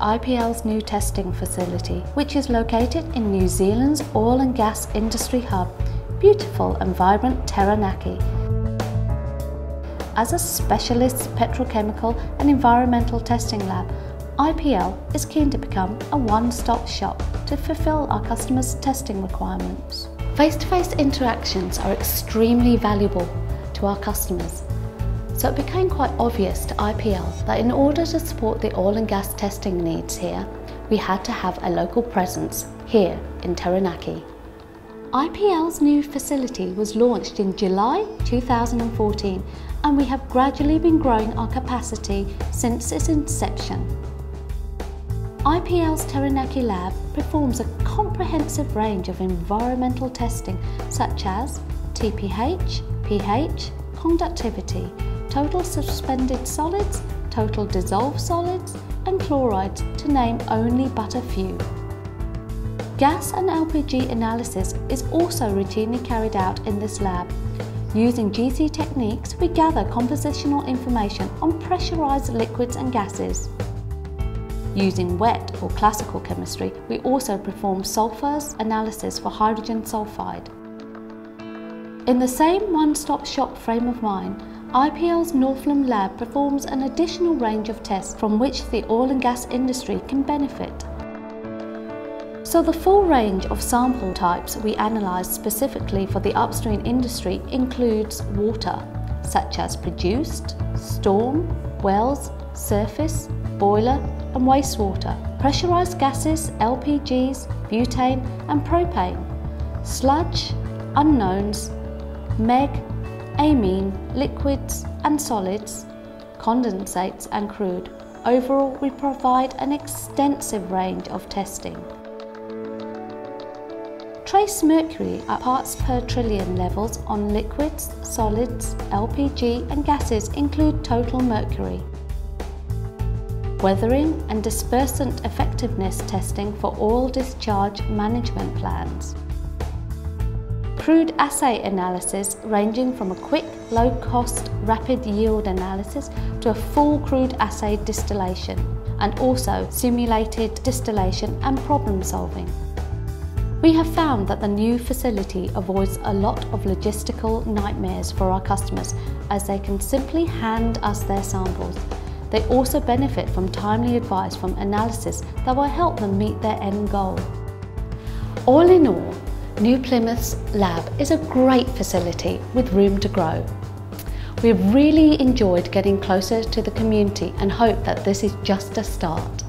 IPL's new testing facility, which is located in New Zealand's oil and gas industry hub, beautiful and vibrant Taranaki. As a specialist petrochemical and environmental testing lab, IPL is keen to become a one-stop shop to fulfill our customers' testing requirements. Face-to-face -face interactions are extremely valuable to our customers so it became quite obvious to IPL that in order to support the oil and gas testing needs here, we had to have a local presence here in Taranaki. IPL's new facility was launched in July 2014 and we have gradually been growing our capacity since its inception. IPL's Taranaki lab performs a comprehensive range of environmental testing such as TPH, pH, conductivity, total suspended solids, total dissolved solids and chlorides to name only but a few. Gas and LPG analysis is also routinely carried out in this lab. Using GC techniques, we gather compositional information on pressurized liquids and gases. Using wet or classical chemistry, we also perform sulfurs analysis for hydrogen sulfide. In the same one-stop shop frame of mind, IPL's Northland lab performs an additional range of tests from which the oil and gas industry can benefit. So the full range of sample types we analyse specifically for the upstream industry includes water, such as produced, storm, wells, surface, boiler and wastewater, pressurised gases, LPGs, butane and propane, sludge, unknowns, MEG amine, liquids and solids, condensates and crude. Overall, we provide an extensive range of testing. Trace mercury at parts per trillion levels on liquids, solids, LPG and gases include total mercury. Weathering and dispersant effectiveness testing for oil discharge management plans crude assay analysis ranging from a quick, low-cost, rapid yield analysis to a full crude assay distillation, and also simulated distillation and problem solving. We have found that the new facility avoids a lot of logistical nightmares for our customers as they can simply hand us their samples. They also benefit from timely advice from analysis that will help them meet their end goal. All in all, New Plymouth's lab is a great facility with room to grow. We've really enjoyed getting closer to the community and hope that this is just a start.